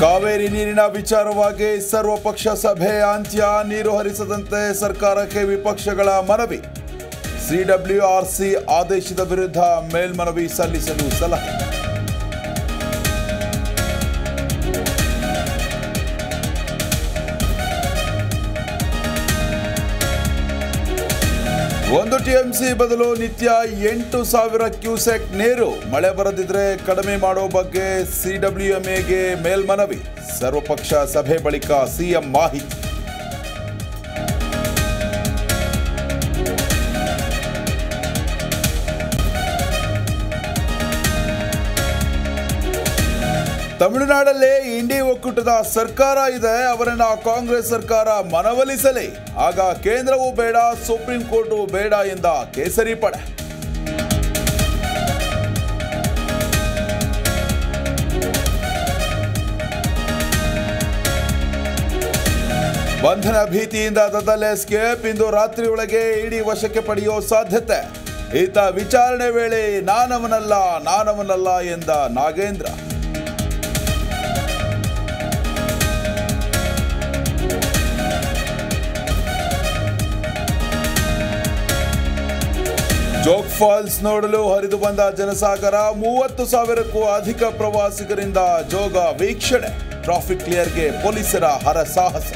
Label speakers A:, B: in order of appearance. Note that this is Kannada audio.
A: ಕಾವೇರಿ ನೀರಿನ ವಿಚಾರವಾಗಿ ಸರ್ವಪಕ್ಷ ಸಭೆ ಅಂತ್ಯ, ನೀರು ಹರಿಸದಂತೆ ಸರ್ಕಾರಕ್ಕೆ ವಿಪಕ್ಷಗಳ ಮನವಿ. ಸಿಡಬ್ಲ್ಯೂಆರ್ಸಿ ಆದೇಶದ ವಿರುದ್ಧ ಮೇಲ್ಮನವಿ ಸಲ್ಲಿಸಲು ಸಲಹೆ. ಒಂದು ಟಿಎಂಸಿ ಬದಲು ನಿತ್ಯ ಎಂಟು ಸಾವಿರ ಕ್ಯೂಸೆಕ್ ನೀರು. ಮಳೆ ಬರದಿದ್ರೆ ಕಡಿಮೆ ಮಾಡೋ ಬಗ್ಗೆ ಸಿಡಬ್ಲ್ಯೂಎಂಎಗೆ ಮೇಲ್ಮನವಿ. ಸರ್ವಪಕ್ಷ ಸಭೆ ಬಳಿಕ ಸಿಎಂ ಮಾಹಿತಿ. ತಮಿಳುನಾಡಲ್ಲಿ ಇಂಡಿ ಒಕ್ಕೂಟದ ಸರ್ಕಾರ ಇದೆ, ಅವರನ್ನ ಕಾಂಗ್ರೆಸ್ ಸರ್ಕಾರ ಮನವೊಲಿಸಲಿ. ಆಗ ಕೇಂದ್ರವೂ ಬೇಡ, ಸುಪ್ರೀಂ ಕೋರ್ಟು ಬೇಡ ಎಂದ ಕೇಸರಿ ಪಡೆ. ಬಂಧನ ಭೀತಿಯಿಂದ ದದ್ದಲ್ ಎಸ್ಕೇಪ್ ಇಂದು ರಾತ್ರಿ ಒಳಗೆ ಇಡೀ ವಶಕ್ಕೆ ಪಡೆಯೋ ಸಾಧ್ಯತೆ. ಈತ ವಿಚಾರಣೆ ವೇಳೆ ನಾನವನಲ್ಲ ನಾನವನಲ್ಲ ಎಂದ ನಾಗೇಂದ್ರ. ಜೋಗ್ ಫಾಲ್ಸ್ ನೋಡಲು ಹರಿದು ಬಂದ ಜನಸಾಗರ ಮೂವತ್ತು ಸಾವಿರಕ್ಕೂ ಅಧಿಕ ಪ್ರವಾಸಿಗರಿಂದ ಜೋಗ ವೀಕ್ಷಣೆ. ಟ್ರಾಫಿಕ್ ಕ್ಲಿಯರ್ಗೆ ಪೊಲೀಸರ ಹರಸಾಹಸ.